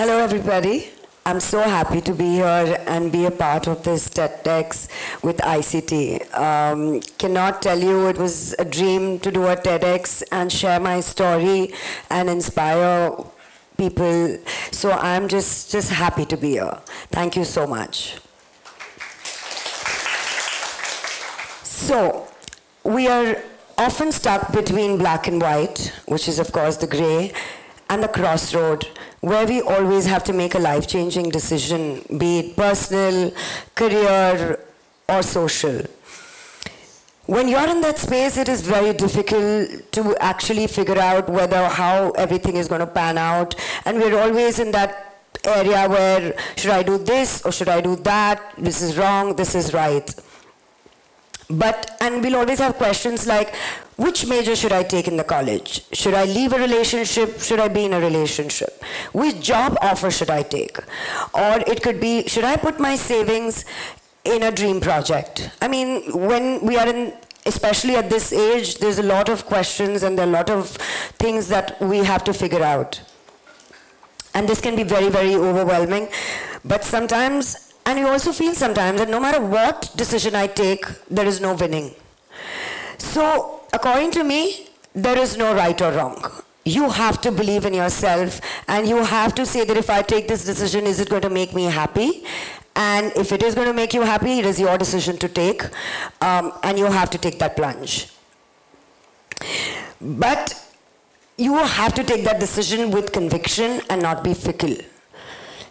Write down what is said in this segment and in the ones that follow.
Hello, everybody. I'm so happy to be here and be a part of this TEDx with ICT. Um, cannot tell you it was a dream to do a TEDx and share my story and inspire people. So I'm just, just happy to be here. Thank you so much. So, we are often stuck between black and white, which is of course the gray, and the crossroad, where we always have to make a life-changing decision, be it personal, career, or social. When you're in that space, it is very difficult to actually figure out whether how everything is going to pan out, and we're always in that area where should I do this or should I do that? This is wrong, this is right. But, and we'll always have questions like, which major should I take in the college? Should I leave a relationship? Should I be in a relationship? Which job offer should I take? Or it could be, should I put my savings in a dream project? I mean, when we are in, especially at this age, there's a lot of questions and there are a lot of things that we have to figure out. And this can be very, very overwhelming. But sometimes and you also feel sometimes that no matter what decision I take, there is no winning. So, according to me, there is no right or wrong. You have to believe in yourself and you have to say that if I take this decision, is it going to make me happy? And if it is going to make you happy, it is your decision to take. Um, and you have to take that plunge. But you have to take that decision with conviction and not be fickle.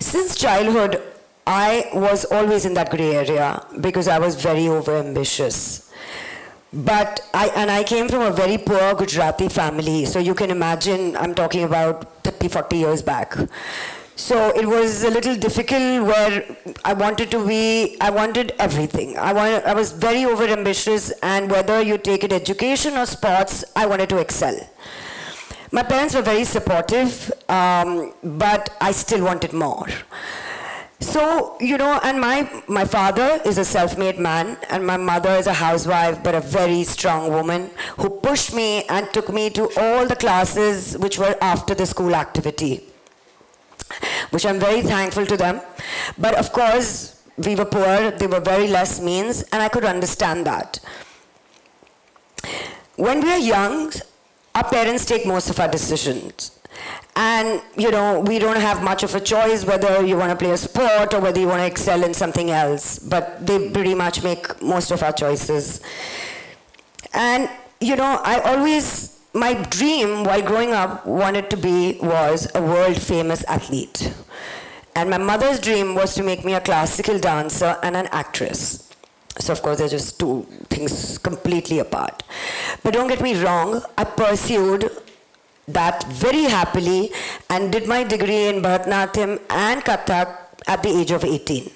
Since childhood, I was always in that gray area because I was very over ambitious. But I, and I came from a very poor Gujarati family, so you can imagine I'm talking about 30, 40 years back. So it was a little difficult where I wanted to be, I wanted everything. I, wanted, I was very over ambitious and whether you take it education or sports, I wanted to excel. My parents were very supportive, um, but I still wanted more. So, you know, and my, my father is a self-made man, and my mother is a housewife, but a very strong woman who pushed me and took me to all the classes which were after the school activity, which I'm very thankful to them. But of course, we were poor, they were very less means, and I could understand that. When we are young, our parents take most of our decisions. And, you know, we don't have much of a choice whether you want to play a sport or whether you want to excel in something else. But they pretty much make most of our choices. And, you know, I always, my dream while growing up wanted to be was a world famous athlete. And my mother's dream was to make me a classical dancer and an actress. So of course they're just two things completely apart. But don't get me wrong, I pursued that very happily and did my degree in Bharatanatyam and Kathak at the age of 18.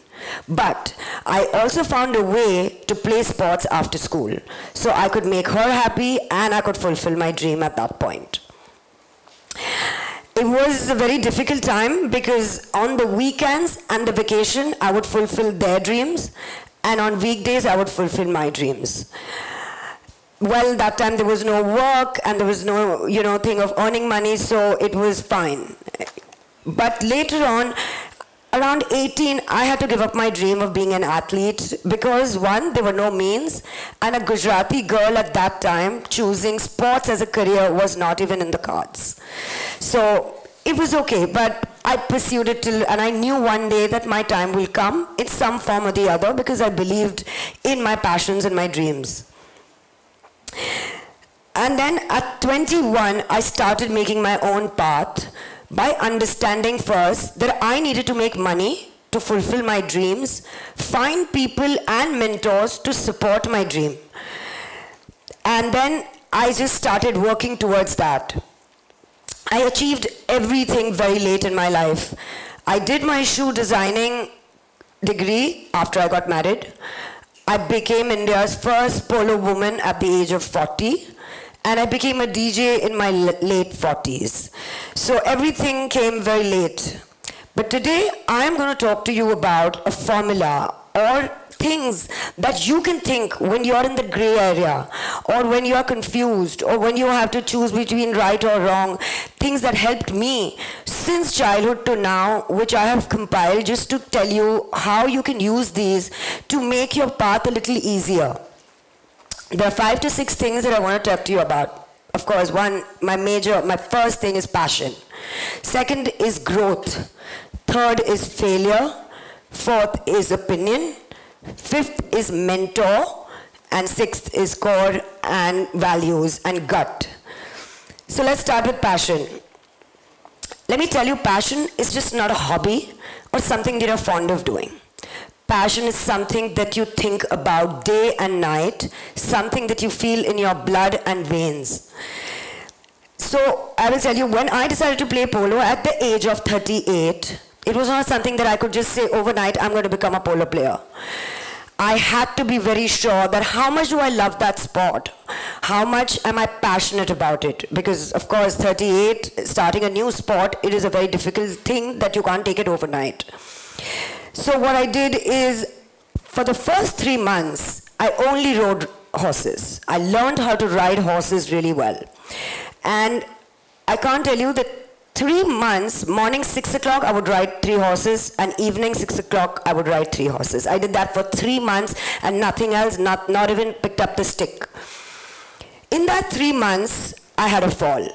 But I also found a way to play sports after school. So I could make her happy and I could fulfill my dream at that point. It was a very difficult time because on the weekends and the vacation, I would fulfill their dreams. And on weekdays, I would fulfill my dreams well, that time there was no work and there was no, you know, thing of earning money, so it was fine. But later on, around 18, I had to give up my dream of being an athlete because one, there were no means, and a Gujarati girl at that time choosing sports as a career was not even in the cards. So it was okay, but I pursued it till, and I knew one day that my time will come in some form or the other because I believed in my passions and my dreams. And then at 21, I started making my own path by understanding first that I needed to make money to fulfill my dreams, find people and mentors to support my dream. And then I just started working towards that. I achieved everything very late in my life. I did my shoe designing degree after I got married. I became India's first polo woman at the age of 40 and I became a DJ in my late 40s. So everything came very late. But today I am going to talk to you about a formula or things that you can think when you're in the gray area or when you're confused or when you have to choose between right or wrong. Things that helped me since childhood to now, which I have compiled just to tell you how you can use these to make your path a little easier. There are five to six things that I want to talk to you about. Of course, one, my major, my first thing is passion. Second is growth. Third is failure. Fourth is opinion. Fifth is mentor. And sixth is core and values and gut. So let's start with passion. Let me tell you, passion is just not a hobby or something that you're fond of doing. Passion is something that you think about day and night, something that you feel in your blood and veins. So I will tell you, when I decided to play polo at the age of 38, it was not something that I could just say overnight, I'm going to become a polo player. I had to be very sure that how much do I love that sport? How much am I passionate about it? Because of course, 38, starting a new sport, it is a very difficult thing that you can't take it overnight. So what I did is, for the first three months, I only rode horses. I learned how to ride horses really well. And I can't tell you that three months, morning six o'clock, I would ride three horses, and evening six o'clock, I would ride three horses. I did that for three months and nothing else, not, not even picked up the stick. In that three months, I had a fall.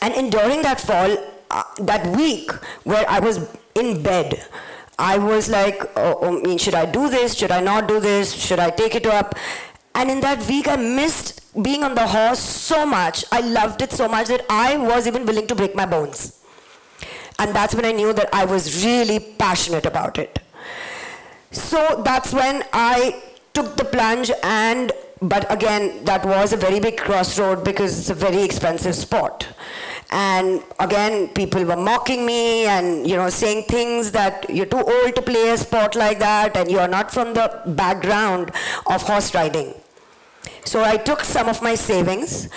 And in, during that fall, uh, that week where I was in bed, I was like, oh, oh, I mean, should I do this? Should I not do this? Should I take it up? And in that week, I missed being on the horse so much. I loved it so much that I was even willing to break my bones. And that's when I knew that I was really passionate about it. So that's when I took the plunge and but again that was a very big crossroad because it's a very expensive sport and again people were mocking me and you know saying things that you're too old to play a sport like that and you're not from the background of horse riding so I took some of my savings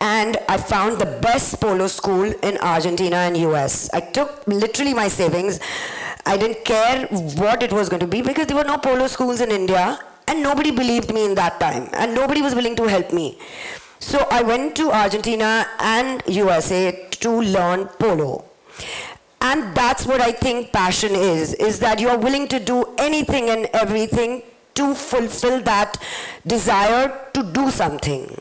and I found the best polo school in Argentina and US. I took literally my savings. I didn't care what it was going to be because there were no polo schools in India and nobody believed me in that time and nobody was willing to help me. So I went to Argentina and USA to learn polo. And that's what I think passion is, is that you're willing to do anything and everything to fulfill that desire to do something.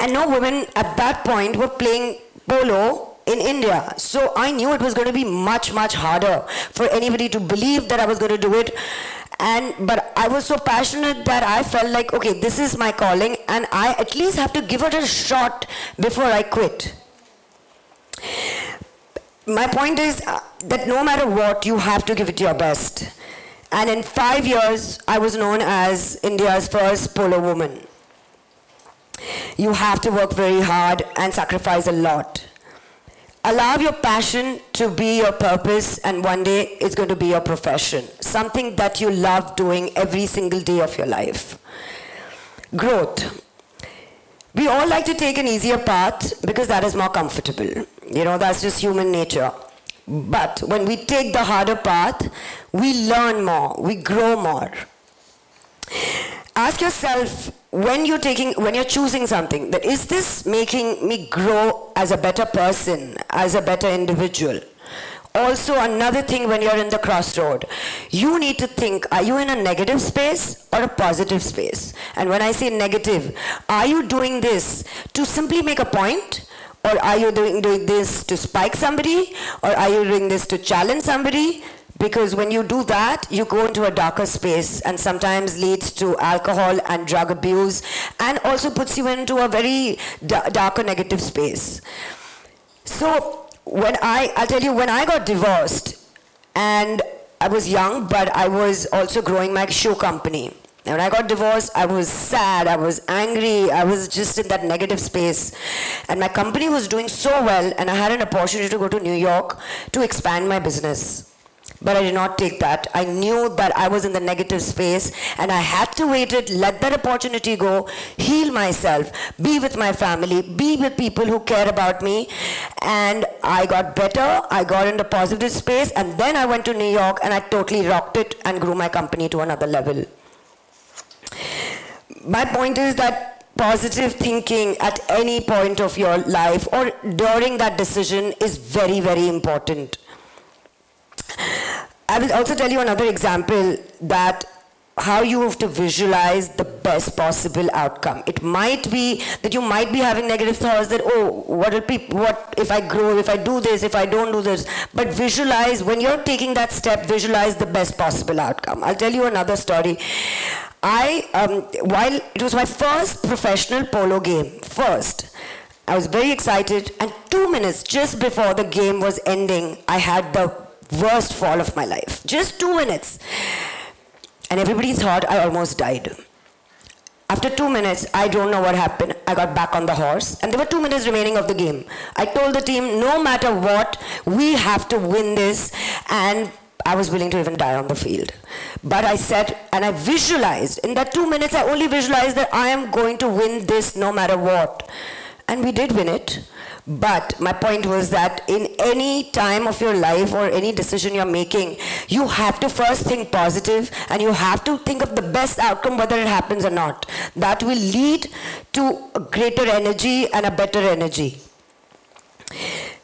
And no women at that point were playing polo in India. So I knew it was going to be much, much harder for anybody to believe that I was going to do it. And, but I was so passionate that I felt like, okay, this is my calling and I at least have to give it a shot before I quit. My point is uh, that no matter what, you have to give it your best. And in five years, I was known as India's first polo woman. You have to work very hard and sacrifice a lot. Allow your passion to be your purpose and one day it's going to be your profession. Something that you love doing every single day of your life. Growth. We all like to take an easier path because that is more comfortable. You know, that's just human nature. But when we take the harder path, we learn more, we grow more. Ask yourself when you're taking, when you're choosing something, that is this making me grow as a better person, as a better individual? Also, another thing when you're in the crossroad, you need to think, are you in a negative space or a positive space? And when I say negative, are you doing this to simply make a point? Or are you doing, doing this to spike somebody? Or are you doing this to challenge somebody? Because when you do that, you go into a darker space and sometimes leads to alcohol and drug abuse and also puts you into a very darker negative space. So when I, I'll tell you, when I got divorced and I was young, but I was also growing my shoe company. And when I got divorced, I was sad, I was angry, I was just in that negative space. And my company was doing so well, and I had an opportunity to go to New York to expand my business. But I did not take that. I knew that I was in the negative space and I had to wait it, let that opportunity go, heal myself, be with my family, be with people who care about me. And I got better, I got into positive space, and then I went to New York and I totally rocked it and grew my company to another level. My point is that positive thinking at any point of your life or during that decision is very, very important. I will also tell you another example that how you have to visualize the best possible outcome. It might be that you might be having negative thoughts that, oh, what will people, what if I grow, if I do this, if I don't do this. But visualize, when you're taking that step, visualize the best possible outcome. I'll tell you another story. I, um, while it was my first professional polo game, first, I was very excited, and two minutes just before the game was ending, I had the worst fall of my life. Just two minutes. And everybody thought I almost died. After two minutes, I don't know what happened. I got back on the horse, and there were two minutes remaining of the game. I told the team, no matter what, we have to win this, and I was willing to even die on the field. But I said, and I visualized, in that two minutes, I only visualized that I am going to win this no matter what. And we did win it. But my point was that in any time of your life or any decision you're making, you have to first think positive and you have to think of the best outcome whether it happens or not. That will lead to a greater energy and a better energy.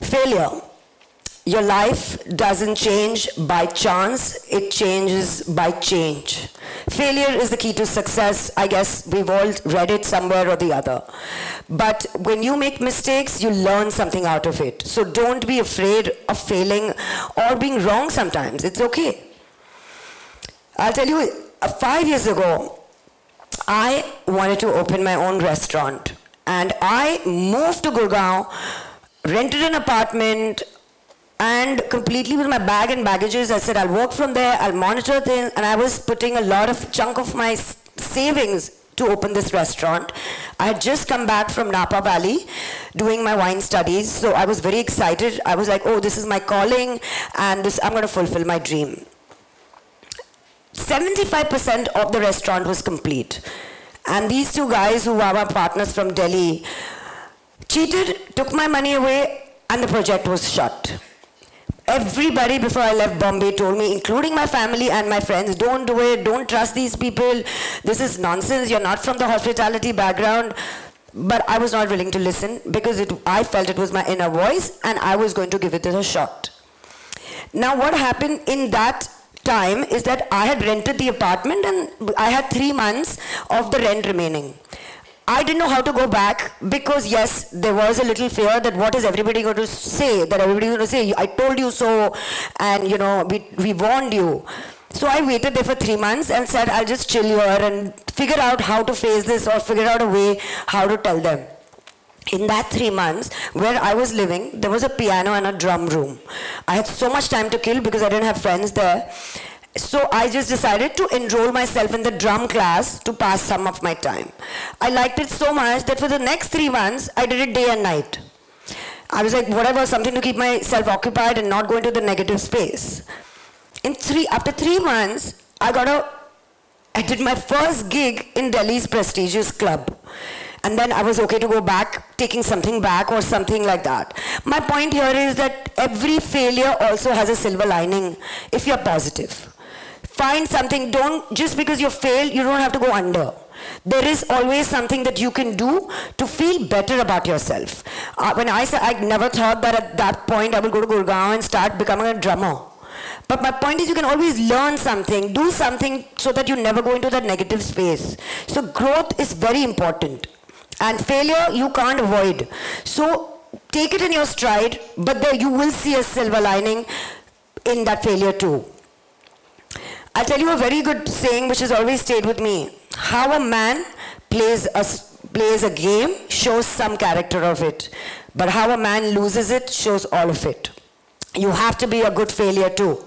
Failure. Your life doesn't change by chance, it changes by change. Failure is the key to success. I guess we've all read it somewhere or the other. But when you make mistakes, you learn something out of it. So don't be afraid of failing or being wrong sometimes. It's okay. I'll tell you, uh, five years ago, I wanted to open my own restaurant. And I moved to Gurgaon, rented an apartment, and completely with my bag and baggages, I said, I'll work from there, I'll monitor things, and I was putting a lot of chunk of my savings to open this restaurant. I had just come back from Napa Valley doing my wine studies, so I was very excited. I was like, oh, this is my calling, and this, I'm going to fulfill my dream. 75% of the restaurant was complete. And these two guys who were my partners from Delhi cheated, took my money away, and the project was shut. Everybody before I left Bombay told me, including my family and my friends, don't do it, don't trust these people. This is nonsense. You're not from the hospitality background. But I was not willing to listen because it, I felt it was my inner voice and I was going to give it a shot. Now, what happened in that time is that I had rented the apartment and I had three months of the rent remaining. I didn't know how to go back because yes, there was a little fear that what is everybody going to say, that everybody going to say, I told you so, and you know, we, we warned you. So I waited there for three months and said, I'll just chill here and figure out how to face this or figure out a way how to tell them. In that three months, where I was living, there was a piano and a drum room. I had so much time to kill because I didn't have friends there. So I just decided to enroll myself in the drum class to pass some of my time. I liked it so much that for the next three months, I did it day and night. I was like, whatever, something to keep myself occupied and not go into the negative space. In three, after three months, I got a, I did my first gig in Delhi's prestigious club. And then I was okay to go back, taking something back or something like that. My point here is that every failure also has a silver lining if you're positive. Find something, don't, just because you fail, you don't have to go under. There is always something that you can do to feel better about yourself. Uh, when I said, I never thought that at that point I would go to Gurgaon and start becoming a drummer. But my point is you can always learn something, do something so that you never go into that negative space. So growth is very important. And failure you can't avoid. So take it in your stride, but there you will see a silver lining in that failure too. I'll tell you a very good saying which has always stayed with me. How a man plays a, plays a game shows some character of it. But how a man loses it shows all of it. You have to be a good failure too.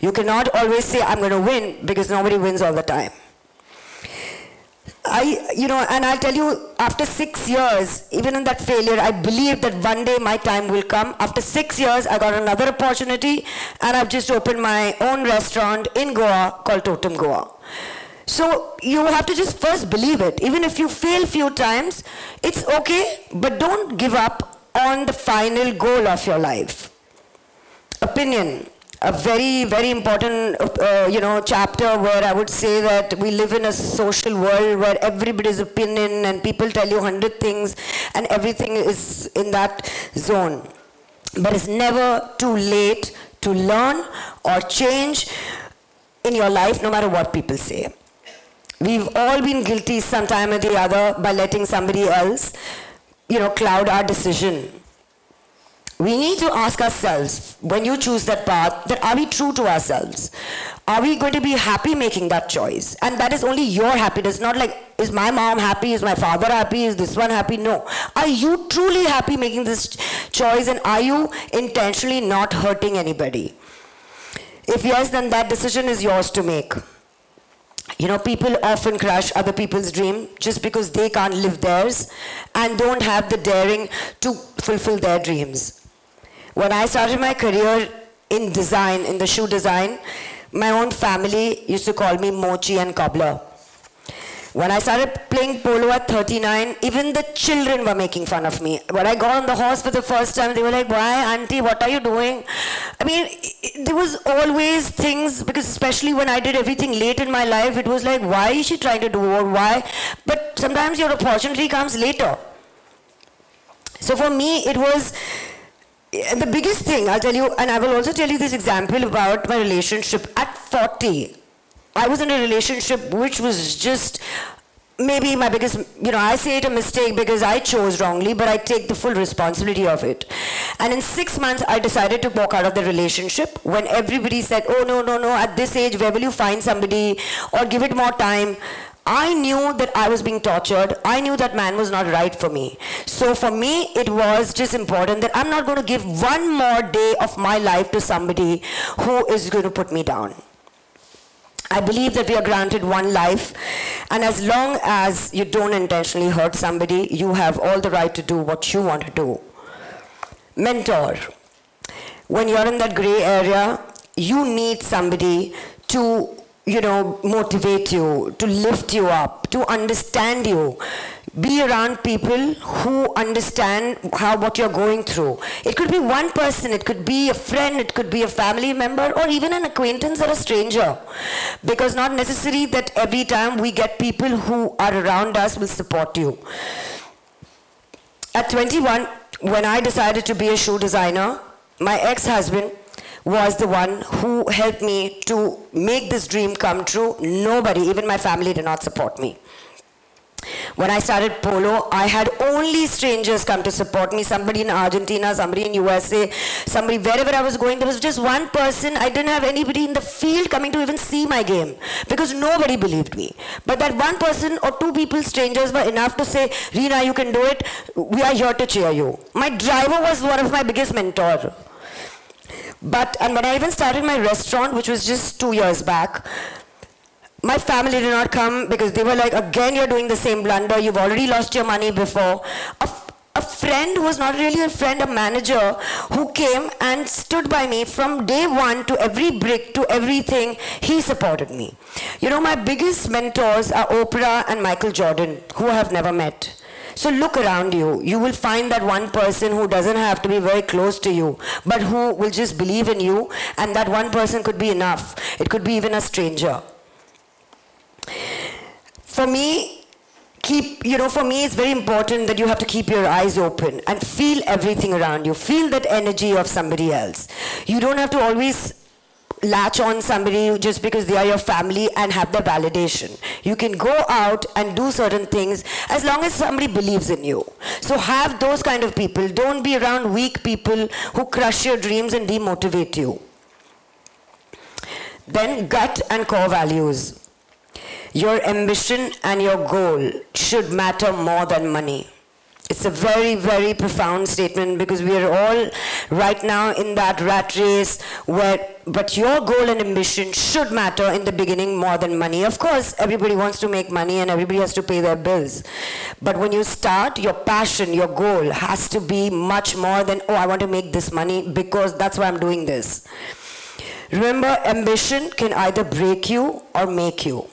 You cannot always say, I'm going to win, because nobody wins all the time. I, you know, and I'll tell you, after six years, even in that failure, I believe that one day my time will come. After six years, I got another opportunity, and I've just opened my own restaurant in Goa called Totem Goa. So you have to just first believe it. Even if you fail few times, it's okay, but don't give up on the final goal of your life. Opinion a very, very important, uh, you know, chapter where I would say that we live in a social world where everybody's opinion and people tell you hundred things and everything is in that zone. But it's never too late to learn or change in your life, no matter what people say. We've all been guilty sometime or the other by letting somebody else, you know, cloud our decision we need to ask ourselves when you choose that path that are we true to ourselves? Are we going to be happy making that choice? And that is only your happiness not like is my mom happy? Is my father happy? Is this one happy? No. Are you truly happy making this choice? And are you intentionally not hurting anybody? If yes then that decision is yours to make. You know, people often crush other people's dream just because they can't live theirs and don't have the daring to fulfill their dreams. When I started my career in design, in the shoe design, my own family used to call me Mochi and Cobbler. When I started playing polo at 39, even the children were making fun of me. When I got on the horse for the first time, they were like, why, auntie, what are you doing? I mean, there was always things, because especially when I did everything late in my life, it was like, why is she trying to do or why? But sometimes your opportunity comes later. So for me, it was and the biggest thing, I'll tell you, and I will also tell you this example about my relationship. At 40, I was in a relationship which was just maybe my biggest, you know, I say it a mistake because I chose wrongly, but I take the full responsibility of it. And in six months, I decided to walk out of the relationship when everybody said, oh, no, no, no, at this age, where will you find somebody or give it more time? I knew that I was being tortured. I knew that man was not right for me. So for me, it was just important that I'm not going to give one more day of my life to somebody who is going to put me down. I believe that we are granted one life, and as long as you don't intentionally hurt somebody, you have all the right to do what you want to do. Mentor. When you're in that gray area, you need somebody to you know, motivate you, to lift you up, to understand you. Be around people who understand how what you're going through. It could be one person, it could be a friend, it could be a family member, or even an acquaintance or a stranger. Because not necessary that every time we get people who are around us will support you. At 21, when I decided to be a shoe designer, my ex-husband was the one who helped me to make this dream come true. Nobody, even my family, did not support me. When I started polo, I had only strangers come to support me. Somebody in Argentina, somebody in USA, somebody wherever I was going. There was just one person. I didn't have anybody in the field coming to even see my game because nobody believed me. But that one person or two people, strangers, were enough to say, Rinaa, you can do it. We are here to cheer you. My driver was one of my biggest mentors. But, and when I even started my restaurant, which was just two years back, my family did not come because they were like, again, you're doing the same blunder. You've already lost your money before. A, a friend who was not really a friend, a manager, who came and stood by me from day one to every brick to everything, he supported me. You know, my biggest mentors are Oprah and Michael Jordan, who I have never met. So look around you. You will find that one person who doesn't have to be very close to you, but who will just believe in you, and that one person could be enough. It could be even a stranger. For me, keep, you know, for me it's very important that you have to keep your eyes open and feel everything around you. Feel that energy of somebody else. You don't have to always latch on somebody just because they are your family and have the validation. You can go out and do certain things as long as somebody believes in you. So have those kind of people. Don't be around weak people who crush your dreams and demotivate you. Then gut and core values. Your ambition and your goal should matter more than money. It's a very, very profound statement because we are all right now in that rat race where, but your goal and ambition should matter in the beginning more than money. Of course, everybody wants to make money and everybody has to pay their bills. But when you start, your passion, your goal has to be much more than, oh, I want to make this money because that's why I'm doing this. Remember, ambition can either break you or make you.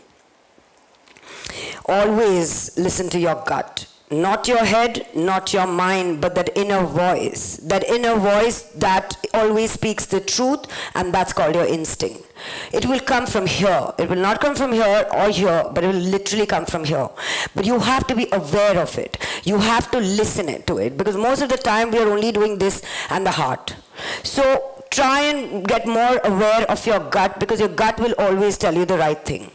Always listen to your gut not your head, not your mind, but that inner voice. That inner voice that always speaks the truth, and that's called your instinct. It will come from here. It will not come from here or here, but it will literally come from here. But you have to be aware of it. You have to listen to it, because most of the time we are only doing this and the heart. So try and get more aware of your gut, because your gut will always tell you the right thing.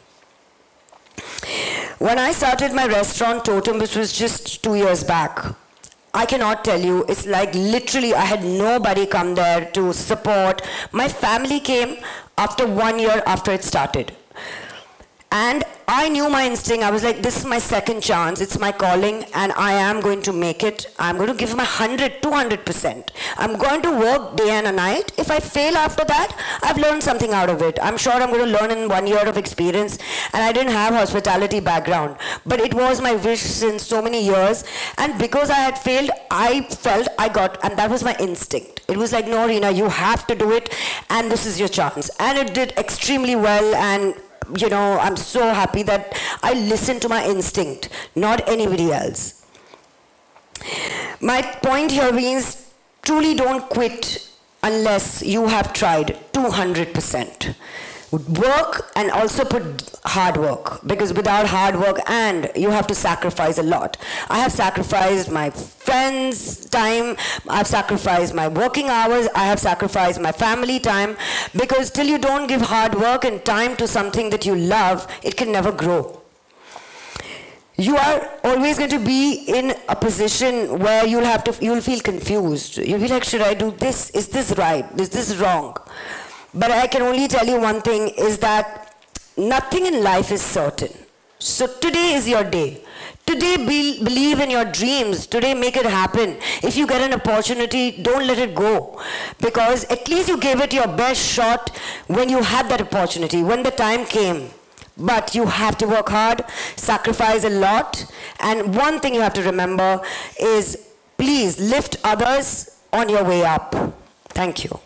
When I started my restaurant Totem, which was just two years back, I cannot tell you, it's like literally I had nobody come there to support. My family came after one year after it started. And I knew my instinct. I was like, this is my second chance. It's my calling, and I am going to make it. I'm going to give my 100, 200%. I'm going to work day and a night. If I fail after that, I've learned something out of it. I'm sure I'm going to learn in one year of experience. And I didn't have hospitality background, but it was my wish since so many years. And because I had failed, I felt I got, and that was my instinct. It was like, no, Rinaa, you have to do it, and this is your chance. And it did extremely well, and you know, I'm so happy that I listen to my instinct, not anybody else. My point here means truly don't quit unless you have tried 200% work and also put hard work. Because without hard work and you have to sacrifice a lot. I have sacrificed my friends time. I've sacrificed my working hours. I have sacrificed my family time. Because till you don't give hard work and time to something that you love it can never grow. You are always going to be in a position where you'll have to you'll feel confused. You'll be like should i do this? Is this right? Is this wrong but I can only tell you one thing is that nothing in life is certain. So today is your day. Today be, believe in your dreams. Today make it happen. If you get an opportunity, don't let it go. Because at least you gave it your best shot when you had that opportunity, when the time came. But you have to work hard, sacrifice a lot. And one thing you have to remember is please lift others on your way up. Thank you.